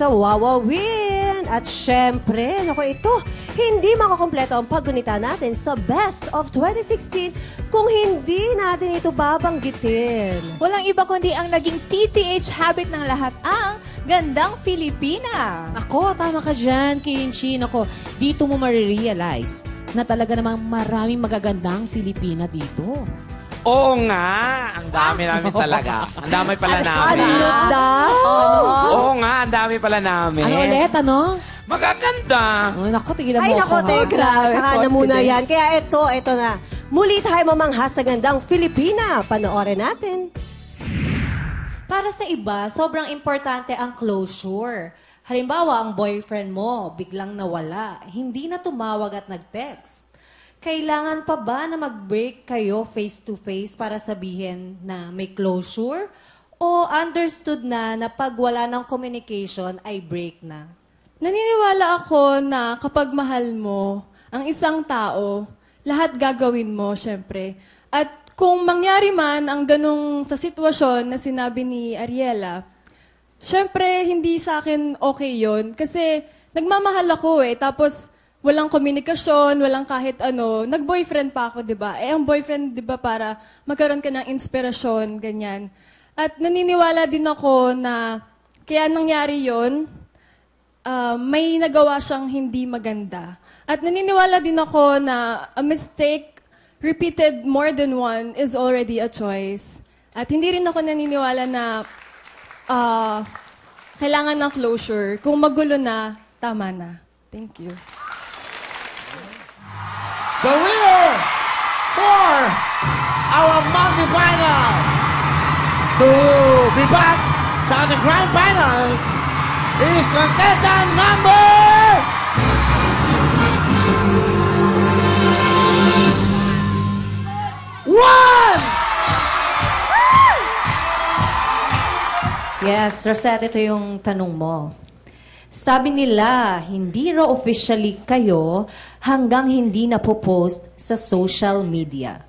sa Wawa Win. At syempre, naku ito, hindi makakompleto ang paggunita natin sa Best of 2016 kung hindi natin ito babanggitin. Walang iba kundi ang naging TTH habit ng lahat ang gandang Filipina. Ako, tama ka dyan, Kinchi. Nako, dito mo marirealize na talaga namang maraming magagandang Filipina dito. Oo nga, ang dami namin talaga. Ang dami pala namin. Ano daw? Oo nga, ang dami pala namin. Ano ulit, ano? Magaganda. Oh, naku, tigilan Ay, mo nako, ako. ha? teka. Saka na muna yan. Kaya ito, ito na. Muli tayo mamangha sa gandang Filipina. Panoorin natin. Para sa iba, sobrang importante ang closure. Halimbawa, ang boyfriend mo biglang nawala, hindi na tumawag at nag-text. Kailangan pa ba na mag-break kayo face-to-face para sabihin na may closure? O understood na na pag wala ng communication ay break na? Naniniwala ako na kapag mahal mo ang isang tao, lahat gagawin mo, syempre. At kung mangyari man ang ganong sa sitwasyon na sinabi ni Ariela, syempre hindi sa akin okay yon Kasi nagmamahal ako eh. Tapos walang komunikasyon, walang kahit ano. Nag-boyfriend pa ako, di ba? Eh, ang boyfriend, di ba, para magkaroon ka ng inspirasyon, ganyan. At naniniwala din ako na kaya nangyari yon uh, may nagawa siyang hindi maganda. At naniniwala din ako na a mistake repeated more than one is already a choice. At hindi rin ako naniniwala na uh, kailangan ng closure. Kung magulo na, tama na. Thank you. The winner for our multi-final to be back sa ating grand finals is contestant number one! Yes, Rosette, ito yung tanong mo. Sabi nila, hindi raw officially kayo hanggang hindi na post sa social media.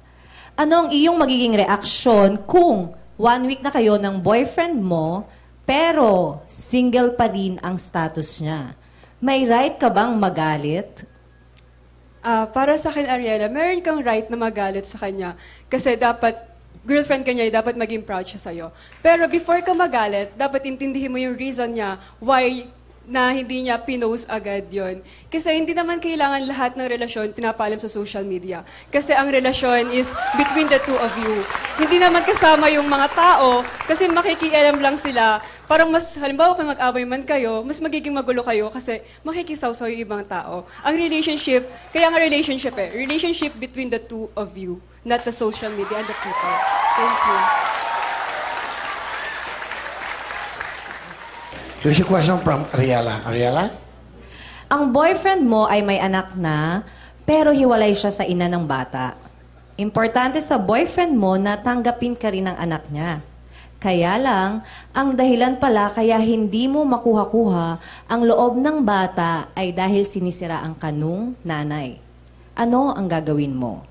Ano ang iyong magiging reaksyon kung one week na kayo ng boyfriend mo, pero single pa rin ang status niya? May right ka bang magalit? Ah, para sa akin, Ariela, meron kang right na magalit sa kanya. Kasi dapat, girlfriend ka niya, eh, dapat maging proud siya sa'yo. Pero before ka magalit, dapat intindihin mo yung reason niya why na hindi niya pinost agad yon. Kasi hindi naman kailangan lahat ng relasyon pinapalam sa social media. Kasi ang relasyon is between the two of you. Hindi naman kasama yung mga tao kasi makikialam lang sila. Parang mas, halimbawa kung mag-away man kayo, mas magiging magulo kayo kasi makikisawsaw yung ibang tao. Ang relationship, kaya ang relationship eh, relationship between the two of you, not the social media and the people. Thank you. Here's a question from Ariela. Ariela? Ang boyfriend mo ay may anak na, pero hiwalay siya sa ina ng bata. Importante sa boyfriend mo na tanggapin ka rin ng anak niya. Kaya lang, ang dahilan pala kaya hindi mo makuha-kuha ang loob ng bata ay dahil sinisira ang kanung nanay. Ano ang gagawin mo?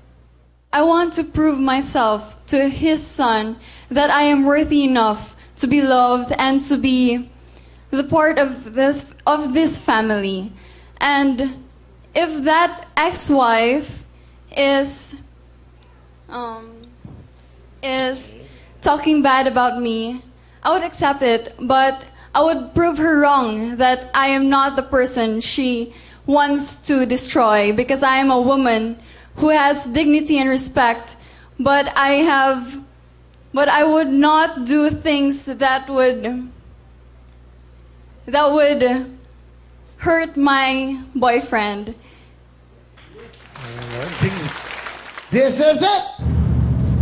I want to prove myself to his son that I am worthy enough to be loved and to be the part of this of this family. And if that ex-wife is um, is talking bad about me, I would accept it, but I would prove her wrong that I am not the person she wants to destroy because I am a woman who has dignity and respect, but I have but I would not do things that would that would hurt my boyfriend. This is it!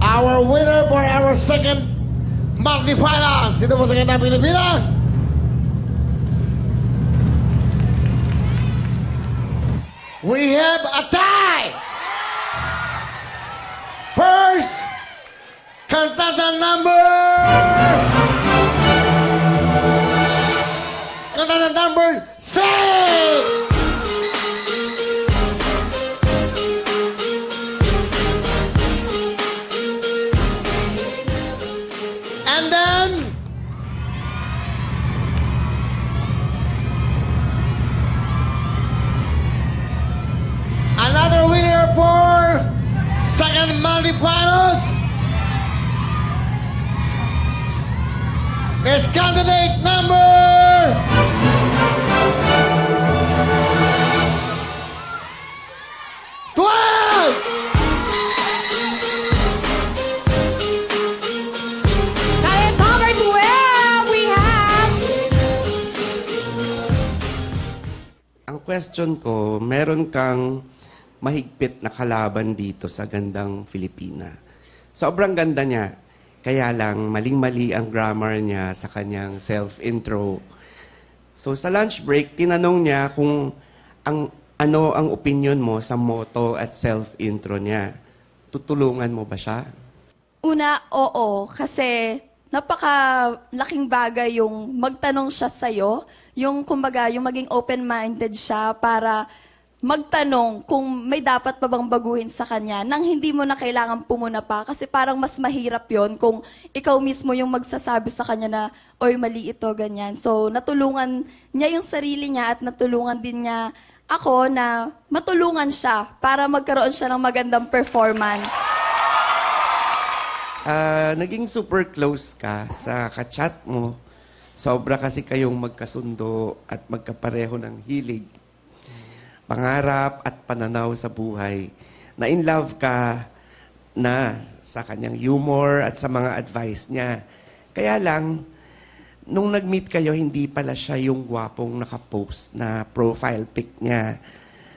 Our winner for our second multi-finals dito po sa Ganda Pilipina. We have a tie! First, contestant number... candidate number... Twelve! Candidate number 12, we have... Ang question ko, meron kang mahigpit na kalaban dito sa gandang Filipina. Sobrang ganda niya. Kaya lang, maling-mali ang grammar niya sa kanyang self-intro. So sa lunch break, tinanong niya kung ang ano ang opinion mo sa motto at self-intro niya. Tutulungan mo ba siya? Una, oo. Kasi napaka-laking bagay yung magtanong siya sa'yo. Yung, kumbaga, yung maging open-minded siya para magtanong kung may dapat pa bang baguhin sa kanya nang hindi mo na kailangan pumuna pa. Kasi parang mas mahirap yon kung ikaw mismo yung magsasabi sa kanya na, oy, mali ito, ganyan. So, natulungan niya yung sarili niya at natulungan din niya ako na matulungan siya para magkaroon siya ng magandang performance. Ah, naging super close ka sa kachat mo. Sobra kasi kayong magkasundo at magkapareho ng hilig, pangarap at pananaw sa buhay. Na in love ka na sa kanyang humor at sa mga advice niya. Kaya lang, nung nag-meet kayo, hindi pala siya yung gwapong nakapost na profile pic niya.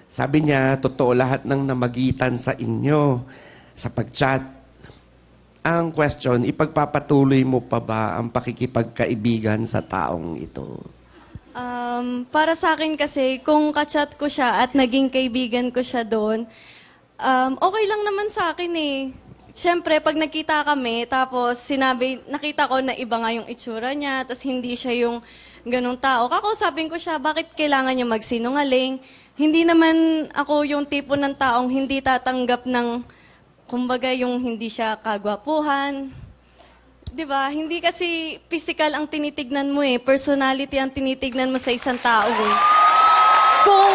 Sabi niya, totoo lahat ng namagitan sa inyo sa pag-chat. Ang question, ipagpapatuloy mo pa ba ang pakikipagkaibigan sa taong ito? Um, para sa akin kasi, kung kachat ko siya at naging kaibigan ko siya doon, um, okay lang naman sa akin eh. Siyempre, pag nakita kami, tapos sinabi, nakita ko na iba nga yung itsura niya, tapos hindi siya yung ganong tao. Kakausapin ko siya, bakit kailangan niya magsinungaling? Hindi naman ako yung tipo ng taong hindi tatanggap ng, kumbaga, yung hindi siya kagwapuhan. 'Di ba? Hindi kasi physical ang tinitignan mo eh. Personality ang tinitignan mo sa isang tao eh. Kung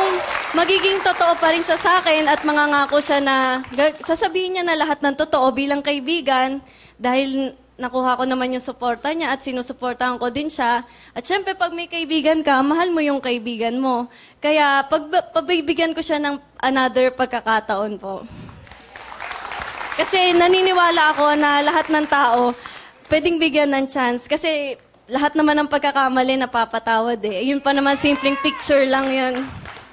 magiging totoo pa rin siya sa akin at mangangako siya na sasabihin niya na lahat ng totoo bilang kaibigan dahil nakuha ko naman yung suporta niya at sinusuportahan ko din siya. At syempre, pag may kaibigan ka, mahal mo yung kaibigan mo. Kaya, pag, pabibigyan ko siya ng another pagkakataon po. Kasi naniniwala ako na lahat ng tao pwedeng bigyan ng chance. Kasi lahat naman ng pagkakamali napapatawad eh. Yun pa naman, simpleng picture lang yun.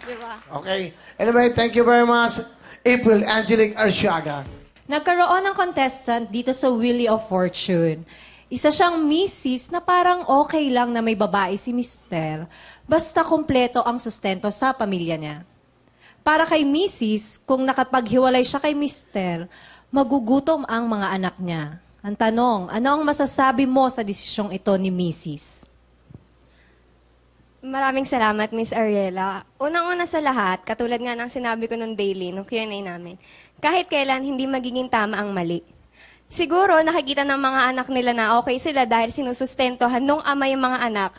Di ba? Okay. Anyway, thank you very much, April Angelic Arsiaga. Nagkaroon ng contestant dito sa Wheel of Fortune. Isa siyang misis na parang okay lang na may babae si Mister, basta kompleto ang sustento sa pamilya niya. Para kay misis, kung nakapaghiwalay siya kay Mister, magugutom ang mga anak niya. Ang tanong, ano ang masasabi mo sa desisyong ito ni misis? Maraming salamat, Miss Ariela. Unang-una sa lahat, katulad nga ng sinabi ko nung daily, nung Q&A namin, kahit kailan hindi magiging tama ang mali. Siguro, nakikita ng mga anak nila na okay sila dahil sinusustentohan nung ama yung mga anak.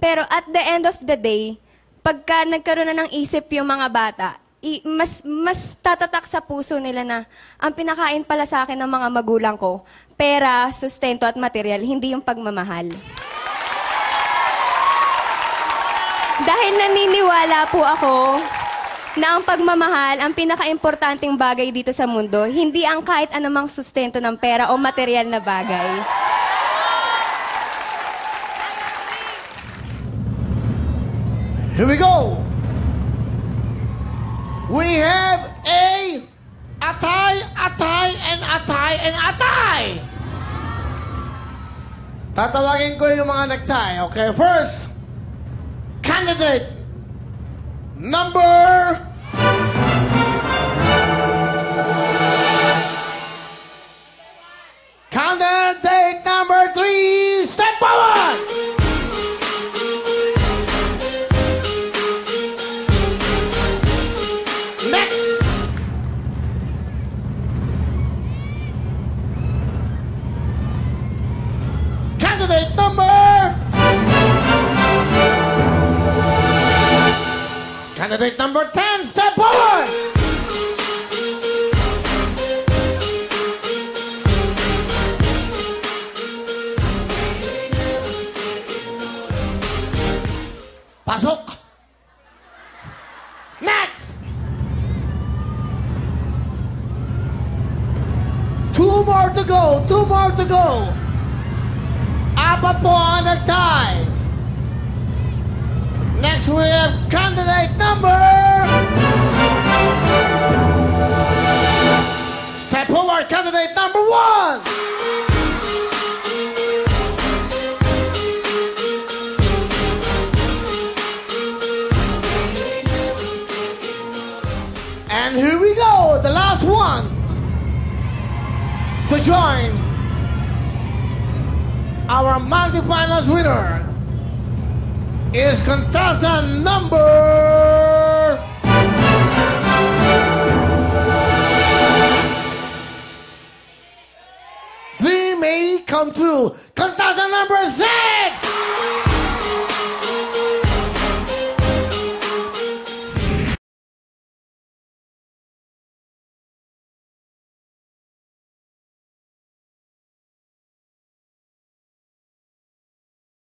Pero at the end of the day, pagka nagkaroon na ng isip yung mga bata, i- mas, mas tatatak sa puso nila na ang pinakain pala sa akin ng mga magulang ko, pera, sustento at material, hindi yung pagmamahal. Dahil naniniwala po ako na ang pagmamahal ang pinaka-importanting bagay dito sa mundo, hindi ang kahit anumang sustento ng pera o material na bagay. Here we go. We have a atay, atay, and atay, and atay. Tatawagin ko yung mga nagtay. Okay, first, candidate number... Candidate number 10, step forward! Pasok! Next! Two more to go, two more to go. Apat po ang nag-tie. Next we have candidate number... Step forward, candidate number one. And here we go, the last one to join our multi-finals winner is contestant number Dream may come true. Contestant number six.